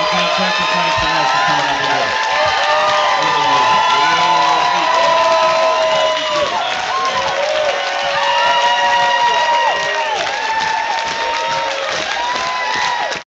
Thank you, for coming over here.